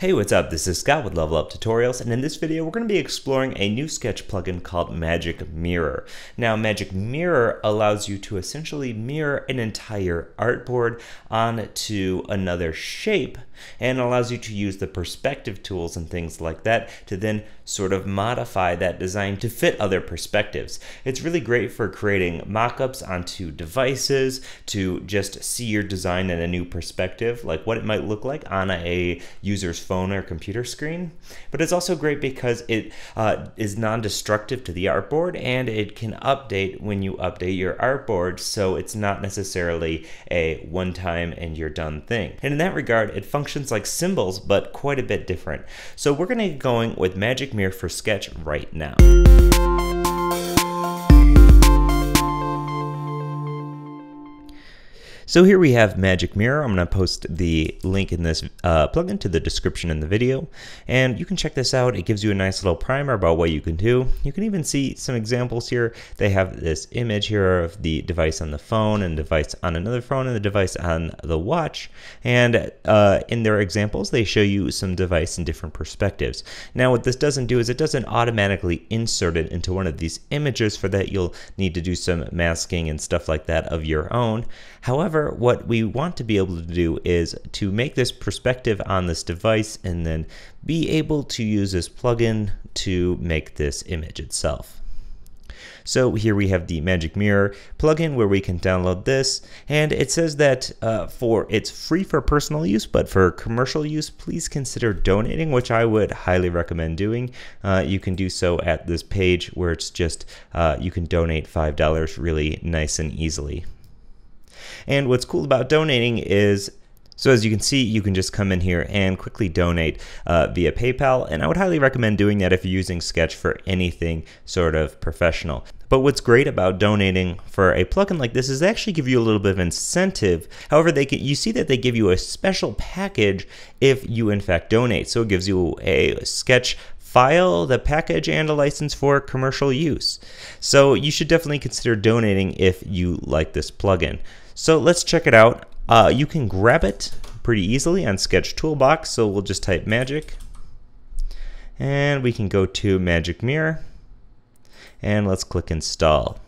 Hey, what's up? This is Scott with Level Up Tutorials, and in this video, we're going to be exploring a new sketch plugin called Magic Mirror. Now, Magic Mirror allows you to essentially mirror an entire artboard onto another shape and allows you to use the perspective tools and things like that to then sort of modify that design to fit other perspectives. It's really great for creating mock-ups onto devices to just see your design in a new perspective, like what it might look like on a user's phone or computer screen. But it's also great because it uh, is non-destructive to the artboard and it can update when you update your artboard, so it's not necessarily a one-time and you're done thing. And in that regard, it functions like symbols, but quite a bit different. So we're going to get going with Magic Mirror for Sketch right now. So here we have Magic Mirror. I'm going to post the link in this uh, plugin to the description in the video. And you can check this out. It gives you a nice little primer about what you can do. You can even see some examples here. They have this image here of the device on the phone and device on another phone and the device on the watch. And uh, in their examples, they show you some device in different perspectives. Now what this doesn't do is it doesn't automatically insert it into one of these images. For that, you'll need to do some masking and stuff like that of your own. However, what we want to be able to do is to make this perspective on this device and then be able to use this plugin to make this image itself. So here we have the Magic Mirror plugin where we can download this and it says that uh, for it's free for personal use but for commercial use please consider donating which I would highly recommend doing. Uh, you can do so at this page where it's just uh, you can donate $5 really nice and easily. And what's cool about donating is so as you can see, you can just come in here and quickly donate uh, via PayPal, and I would highly recommend doing that if you're using Sketch for anything sort of professional. But what's great about donating for a plugin like this is they actually give you a little bit of incentive. However, they can, you see that they give you a special package if you in fact donate. So it gives you a Sketch file, the package, and a license for commercial use. So you should definitely consider donating if you like this plugin. So let's check it out. Uh, you can grab it pretty easily on Sketch Toolbox. So we'll just type magic and we can go to Magic Mirror and let's click install.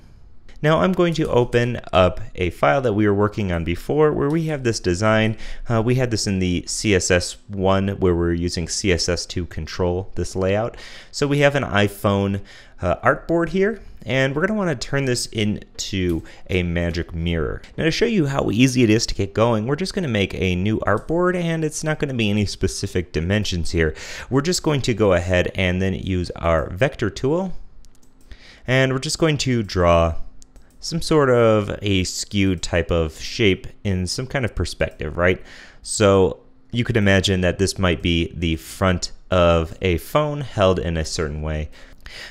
Now I'm going to open up a file that we were working on before where we have this design. Uh, we had this in the CSS1 where we're using CSS to control this layout. So we have an iPhone uh, artboard here and we're going to want to turn this into a magic mirror. Now to show you how easy it is to get going, we're just going to make a new artboard and it's not going to be any specific dimensions here. We're just going to go ahead and then use our vector tool and we're just going to draw some sort of a skewed type of shape in some kind of perspective, right? So you could imagine that this might be the front of a phone held in a certain way.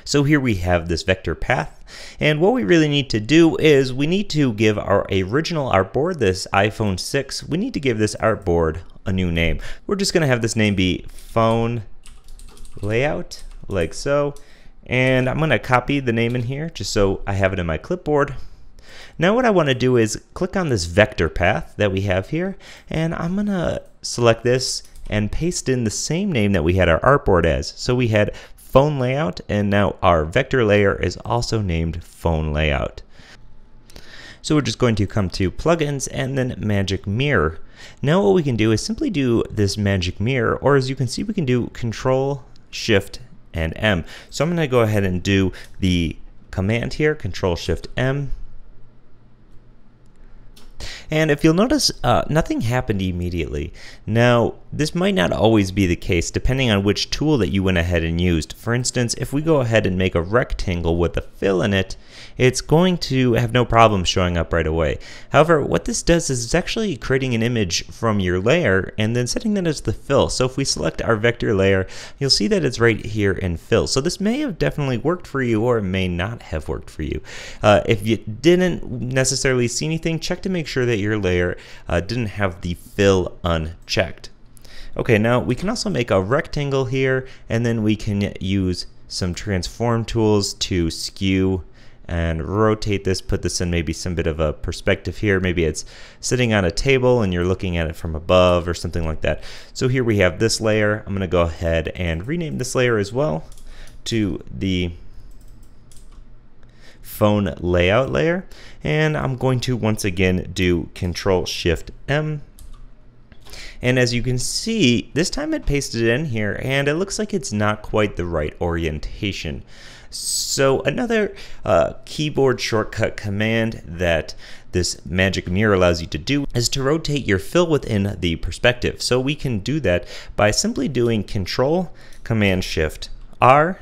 So here we have this vector path, and what we really need to do is we need to give our original artboard, this iPhone 6, we need to give this artboard a new name. We're just going to have this name be phone layout, like so, and I'm going to copy the name in here just so I have it in my clipboard. Now what I want to do is click on this vector path that we have here and I'm going to select this and paste in the same name that we had our artboard as. So we had phone layout and now our vector layer is also named phone layout. So we're just going to come to plugins and then magic mirror. Now what we can do is simply do this magic mirror or as you can see we can do control shift and M. So I'm going to go ahead and do the command here, Control Shift M. And if you'll notice, uh, nothing happened immediately. Now, this might not always be the case depending on which tool that you went ahead and used. For instance, if we go ahead and make a rectangle with a fill in it, it's going to have no problem showing up right away. However, what this does is it's actually creating an image from your layer and then setting that as the fill. So if we select our vector layer, you'll see that it's right here in fill. So this may have definitely worked for you or may not have worked for you. Uh, if you didn't necessarily see anything, check to make sure that your layer uh, didn't have the fill unchecked. Okay, now we can also make a rectangle here and then we can use some transform tools to skew and rotate this, put this in maybe some bit of a perspective here. Maybe it's sitting on a table and you're looking at it from above or something like that. So here we have this layer. I'm gonna go ahead and rename this layer as well to the phone layout layer. And I'm going to once again do Control Shift M and as you can see, this time it pasted in here and it looks like it's not quite the right orientation. So another uh, keyboard shortcut command that this magic mirror allows you to do is to rotate your fill within the perspective. So we can do that by simply doing Control Command Shift R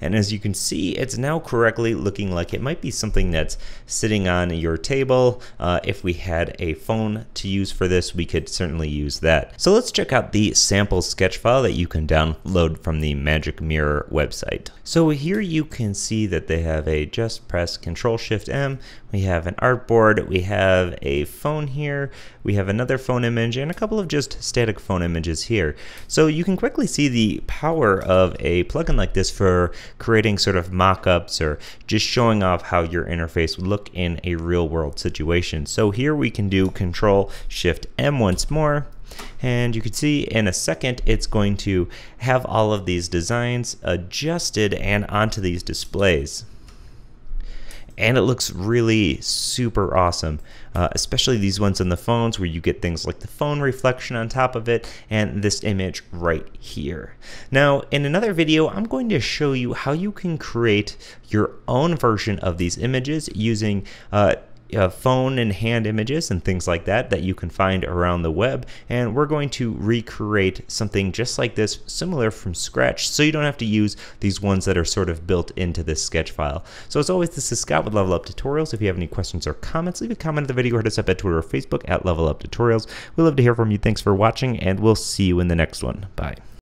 and as you can see, it's now correctly looking like it might be something that's sitting on your table. Uh, if we had a phone to use for this, we could certainly use that. So let's check out the sample sketch file that you can download from the Magic Mirror website. So here you can see that they have a just press Control Shift M. We have an artboard, we have a phone here, we have another phone image, and a couple of just static phone images here. So you can quickly see the power of a plugin like this for creating sort of mock-ups or just showing off how your interface would look in a real world situation. So here we can do Control Shift M once more and you can see in a second it's going to have all of these designs adjusted and onto these displays and it looks really super awesome uh, especially these ones on the phones where you get things like the phone reflection on top of it and this image right here. Now in another video I'm going to show you how you can create your own version of these images using uh, uh, phone and hand images and things like that that you can find around the web. And we're going to recreate something just like this, similar from scratch, so you don't have to use these ones that are sort of built into this sketch file. So as always, this is Scott with Level Up Tutorials. If you have any questions or comments, leave a comment in the video or hit us up at Twitter or Facebook at Level Up Tutorials. we love to hear from you. Thanks for watching, and we'll see you in the next one. Bye.